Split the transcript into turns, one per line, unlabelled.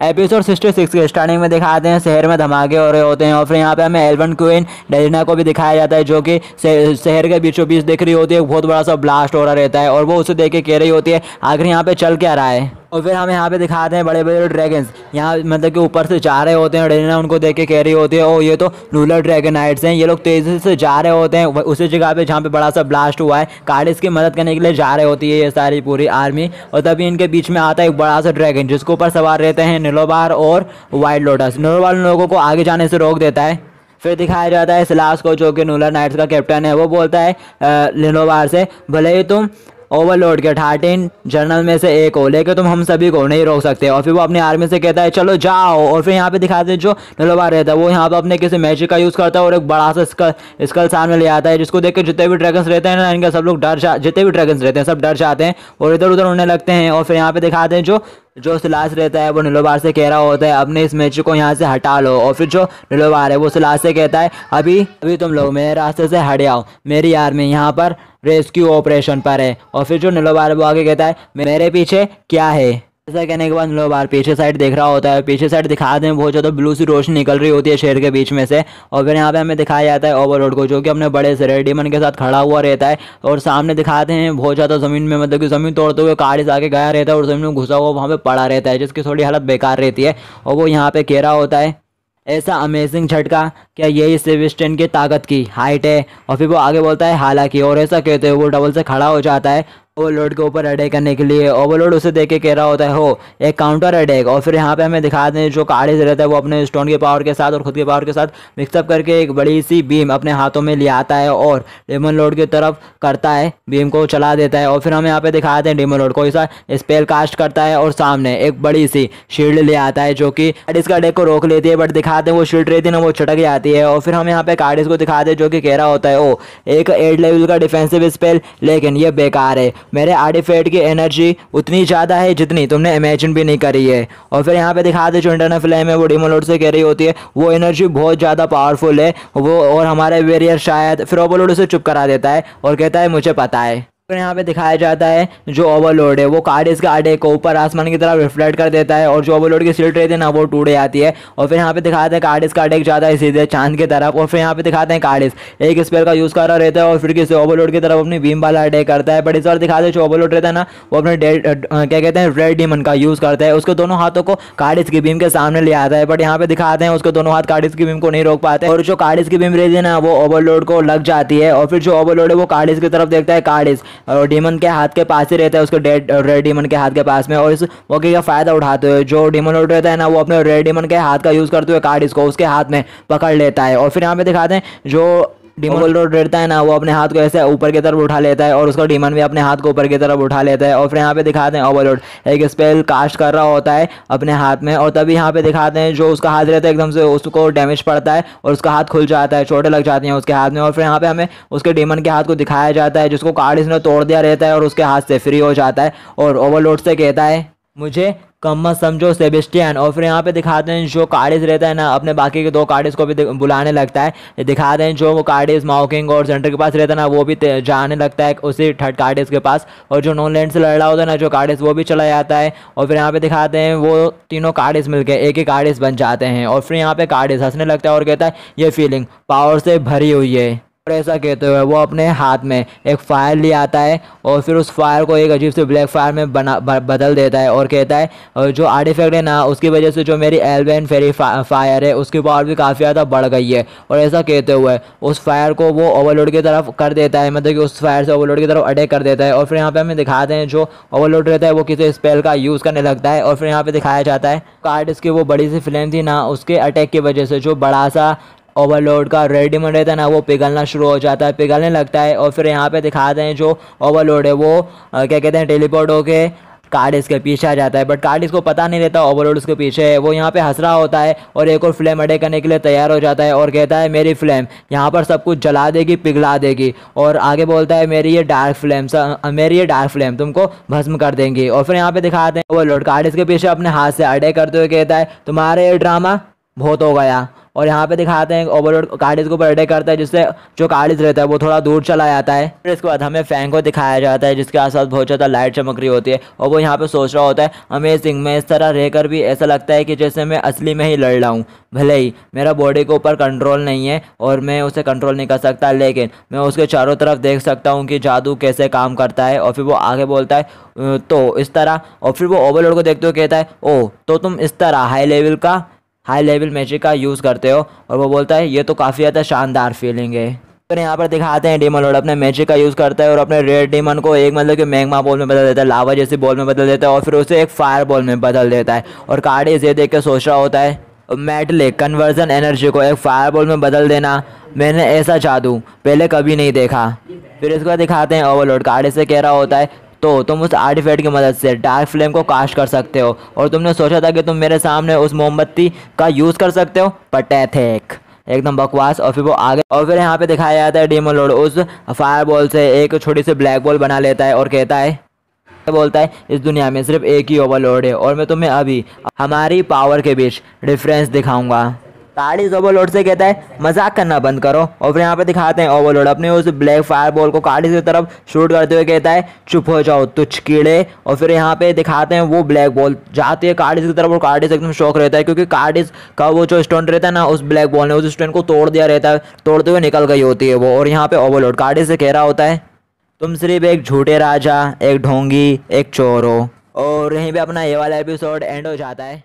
Episode sixty six के starting में दिखाते हैं, शहर में धमाके हो रहे होते हैं और फिर यहाँ पे हमें एलवन क्वीन डेलिना को भी दिखाया जाता है, जो कि शहर के बीचों बीच दिख रही होती है बहुत बड़ा सा ब्लास्ट हो रहा रहता है और वो उसे देख के कह रही होती है, आखिर यहाँ पे चल क्या रहा है? और फिर हमें यहाँ पे दिखाते हैं बड़े बड़े ड्रैगन्स यहाँ मतलब कि ऊपर से जा रहे होते हैं डेलिना उनको देख के कह रही होती है। ओ ये तो रूलर ड्रैगनाइट्स हैं। ये लोग तेज़ी से जा रहे होते हैं। उसी जगह पे जहाँ पे बड़ा सा ब्लास्ट हुआ है कार्डिस की मदद करने के लिए जा रहे होती है ये सारी पूरी आर्मी और तभी इनके बीच में आता है एक बड़ा सा ड्रैगन जिसके ऊपर सवार रहते हैं नीलोबार और वाइल्ड लोटस नीलोबार लोगों को आगे जाने से रोक देता है। फिर दिखाया जाता है सिलास को जो कि नूलर नाइट्स का कैप्टन है, वो बोलता है लिनोबार से, भले ही तुम ओवरलोड के थर्टीन जनरल में से एक हो, लेकिन तुम हम सभी को नहीं रोक सकते। और फिर वो अपनी आर्मी से कहता है, चलो जाओ। और फिर यहाँ पे दिखाते हैं जो नलोबा रहता है, वो यहाँ पे अपने किसी मैजिक का यूज़ करता है और एक बड़ा सा स्कल स्कल सामने ले आता है, जिसको देख के जितने भी ड्रैगन्स रहते हैं ना, इनका सब लोग डर जा, जितने भी ड्रैगन्स रहते हैं, सब डर जाते हैं और इधर उधर उड़ने लगते हैं। और फिर यहाँ पे दिखाते हैं जो जो सिलास रहता है, वो नीलोबार से कह रहा होता है, अपने इस मैच को यहाँ से हटा लो। और फिर जो नीलोबार है, वो सिलास से कहता है, अभी अभी तुम लोग मेरे रास्ते से हट जाओ। मेरी आर्मी यहाँ पर रेस्क्यू ऑपरेशन पर है। और फिर जो नीलोबार वो आगे कहता है, मेरे पीछे क्या है? ऐसा कहने के बाद लोग बार पीछे साइड देख रहा होता है, पीछे साइड दिखा दें बहुत ज़्यादा ब्लू सी रोशनी निकल रही होती है शहर के बीच में से, और फिर यहाँ पे हमें दिखाया जाता है ओवरलोड को, जो कि अपने बड़े से रेडीमन के साथ खड़ा हुआ रहता है, और सामने दिखाते हैं बहुत ज़्यादा ज़मीन में मतलब कि ज़मीन तोड़ते हुए कार आगे गया रहता है, और ज़मीन में घुसा हुआ वहाँ पर पड़ा रहता है, जिसकी थोड़ी हालत बेकार रहती है, और वो यहाँ पे कह रहा होता है। ऐसा अमेजिंग झटका, क्या यही सेविस्टन की ताकत की हाइट है, और फिर वो आगे बोलता है, हालाँकि, और ऐसा कहते हुए वो डबल से खड़ा हो जाता है ओवरलोड के ऊपर अटैक करने के लिए। ओवरलोड उसे देख के कह रहा होता है, हो, एक काउंटर अटैक और फिर यहाँ पे हमें दिखा दें जो कार्डिस रहता है, वो अपने स्टोन के पावर के साथ और खुद के पावर के साथ मिक्सअप करके एक बड़ी सी बीम अपने हाथों में ले आता है और डेमन लोड की तरफ़ करता है। बीम को चला देता है और फिर हम यहाँ पे दिखाते हैं डेमन लोड को। ऐसा स्पेल कास्ट करता है और सामने एक बड़ी सी शील्ड ले आता है जो कि कार्डिस का अटैक को रोक लेती है बट दिखाते हैं वो शील्ड रहती है ना, वो छटक जाती है। और फिर हम यहाँ पे कार्डिस को दिखाते हैं जो कि कह रहा होता है ओ एक एट लेवल का डिफेंसिव स्पेल लेकिन ये बेकार है। मेरे आर्टिफेट की एनर्जी उतनी ज़्यादा है जितनी तुमने इमेजिन भी नहीं करी है। और फिर यहाँ पे दिखा दे जो इंटरनल फ्लेम है, वो डिमोलोड से कह रही होती है, वो एनर्जी बहुत ज़्यादा पावरफुल है, वो और हमारे वेरियर शायद फिर ओबोलोड उसे चुप करा देता है और कहता है, मुझे पता है। यहाँ पे दिखाया जाता है, जो ओवरलोड है, वो कार्डिस का अडे को ऊपर आसमान की तरफ़ रिफ्लेक्ट कर देता है और जो ओवरलोड की सीट रहती है ना, वो टूट जाती है। और फिर यहाँ पे दिखाते हैं कार्डिस का अटैक जाता है सीधे चाँद की तरफ़ और फिर यहाँ पे दिखाते हैं कार्डिस एक स्पेयर का यूज़ कर रहा रहता है और फिर किसी ओवरलोड की तरफ़ अपनी बीम वाला अटैक करता है। बट इस बार दिखाते हैं जो ओवरलोड रहता है ना, वो अपने क्या कहते हैं रेड डीमन का यूज़ करता है। उसके दोनों हाथों को कार्डिस की बीम के सामने ले आता है। बट यहाँ पे दिखाते हैं उसके दोनों हाथ कार्डिस की बीम को नहीं रोक पाते। और जो कार्डिस की बीम रहती है ना, वो ओवरलोड को लग जाती है। और फिर जो ओवरलोड है, वो कार्डिस की तरफ़ देखता है कार्डिस और डीमन के हाथ के पास ही रहता है, उसके डेड रेड डीमन के हाथ के पास में, और इस मौके का फ़ायदा उठाते हुए, जो डीमन लोड रहता है ना, वो अपने रेड डीमन के हाथ का यूज़ करते हुए कार्ड इसको उसके हाथ में पकड़ लेता है। और फिर यहाँ पे दिखाते हैं, जो डीमन रोड रहता है ना, वो अपने हाथ को ऐसे ऊपर की तरफ़ उठा लेता है और उसका डीमन भी अपने हाथ को ऊपर की तरफ़ उठा लेता है। और फिर यहाँ पे दिखाते हैं ओवरलोड एक स्पेल कास्ट कर रहा होता है अपने हाथ में और तभी यहाँ पे दिखाते हैं जो उसका हाथ रहता है एकदम से उसको डैमेज पड़ता है और उसका हाथ खुल जाता है, चोटें लग जाती हैं उसके हाथ में और फिर यहाँ पे हमें उसके डीमन के हाथ को दिखाया जाता है जिसको कार्ड इसने तोड़ दिया रहता है और उसके हाथ से फ्री हो जाता है। और ओवरलोड से कहता है मुझे कम मत समझो सेबेस्टियन और फिर यहाँ पे दिखाते हैं जो कार्डिस रहता है ना, अपने बाकी के दो कार्डिस को भी बुलाने लगता है। दिखाते हैं जो वो कार्डिस माउकिंग और सेंटर के पास रहता है ना, वो भी जाने लगता है उसी थर्ड कार्डिस के पास। और जो नॉन लैंड से लड़ रहा होता है ना, जो कार्डिस वो भी चला जाता है। और फिर यहाँ पे दिखाते हैं वो तीनों कार्डिस मिलकर एक ही कार्डिस बन जाते हैं। और फिर यहाँ पे कार्डिस हंसने लगता है और कहता है, ये फीलिंग पावर से भरी हुई है। और ऐसा कहते हुए वो अपने हाथ में एक फायर ले आता है और फिर उस फायर को एक अजीब से ब्लैक फायर में बना बदल देता है और कहता है और जो आर्टिफैक्ट है ना, उसकी वजह से जो मेरी एलवेन फेरी फायर है, उसकी पावर भी काफ़ी ज़्यादा बढ़ गई है। और ऐसा कहते हुए उस फायर को वो ओवरलोड की तरफ़ कर देता है मतलब कि उस फायर से ओवरलोड की तरफ़ अटैक कर देता है और फिर यहाँ पर हमें दिखाते हैं जो ओवरलोड रहता है, वो किसी स्पेल का यूज़ करने लगता है और फिर यहाँ पर दिखाया जाता है। कार्ड इसकी वो बड़ी सी फ्लेम थी ना, उसके अटैक की वजह से जो बड़ा सा ओवरलोड का रेड रहता है ना वो पिघलना शुरू हो जाता है पिघलने लगता है और फिर यहाँ पे दिखाते हैं जो ओवरलोड है वो आ, क्या कहते हैं टेलीपोर्ट होके कार्ड इसके पीछे आ जाता है। बट कार्ड इसको पता नहीं रहता ओवरलोड उसके पीछे है वो यहाँ पे हंस रहा होता है और एक और फ्लेम अटैक करने के लिए तैयार हो जाता है और कहता है मेरी फ्लेम यहाँ पर सब कुछ जला देगी पिघला देगी। और आगे बोलता है मेरी ये डार्क फ्लेम मेरी ये डार्क फ्लेम तुमको भस्म कर देंगी। और फिर यहाँ पे दिखाते हैं ओवरलोड कार्ड इसके पीछे अपने हाथ से अटैक करते हुए कहता है तुम्हारे ये ड्रामा बहुत हो गया। और यहाँ पे दिखाते हैं ओवरलोड कार्डिस को ऊपर अटैक करता है, जिससे जो कार्डिस रहता है, वो थोड़ा दूर चला जाता है। फिर इसके बाद हमें फैंग को दिखाया जाता है, जिसके आसपास बहुत ज़्यादा लाइट चमक रही होती है। और वो यहाँ पे सोच रहा होता है अमेजिंग मैं इस तरह रहकर भी ऐसा लगता है कि जैसे मैं असली में ही लड़ रहा हूँ भले ही मेरा बॉडी के ऊपर कंट्रोल नहीं है, और मैं उसे कंट्रोल नहीं कर सकता, लेकिन मैं उसके चारों तरफ़ देख सकता हूँ कि जादू कैसे काम करता है। और फिर वो आगे बोलता है तो इस तरह। और फिर वो ओवरलोड को देखते हुए कहता है ओ तो तुम इस तरह हाई लेवल का हाई लेवल मैजिक का यूज़ करते हो और वो बोलता है, ये तो काफ़ी ज़्यादा शानदार फीलिंग है। फिर यहाँ पर दिखाते हैं डीमन लोड अपने मैजिक का यूज़ करता है और अपने रेड डीमन को एक मतलब कि मैगमा बॉल में बदल देता है लावा जैसी बॉल में बदल देता है और फिर उसे एक फायर बॉल में बदल देता है। और कार्डिस ये देख के सोच रहा होता है मेटलिक कन्वर्जन एनर्जी को एक फायर बॉल में बदल देना, मैंने ऐसा जादू पहले कभी नहीं देखा। फिर इसको दिखाते हैं ओवरलोड कार्डिस से कह रहा होता है तो तुम उस आर्टिफैक्ट की मदद से डार्क फ्लेम को काश कर सकते हो। और तुमने सोचा था कि तुम मेरे सामने उस मोमबत्ती का यूज़ कर सकते हो पटैथिक एकदम बकवास, और फिर वो आगे और फिर यहाँ पे दिखाया जाता है डीमो लोड उस फायर बॉल से एक छोटी सी ब्लैक बॉल बना लेता है और कहता है बोलता है? इस दुनिया में सिर्फ़ एक ही ओवरलोड है, और मैं तुम्हें अभी हमारी पावर के बीच डिफरेंस दिखाऊँगा। कार्डिस ओवरलोड से कहता है, मज़ाक करना बंद करो। और फिर यहाँ पे दिखाते हैं ओवरलोड अपने उस ब्लैक फायर बॉल को कार्डिस की तरफ़ शूट करते हुए कहता है, चुप हो जाओ तुझ कीड़े। और फिर यहाँ पे दिखाते हैं वो ब्लैक बॉल जाती है कार्डिस की तरफ़ और कार्डिस एकदम शौक रहता है, क्योंकि कार्डिस का वो जो स्टोन रहता है ना, उस ब्लैक बॉल ने उस स्टोन को तोड़ दिया रहता है, तोड़ते हुए निकल गई होती है वो। और यहाँ पे ओवरलोड कार्डिस से कह रहा होता है, तुम सिर्फ़ एक झूठे राजा, एक ढोंगी, एक चोर। हो और यहीं पे अपना ये वाला एपिसोड एंड हो जाता है।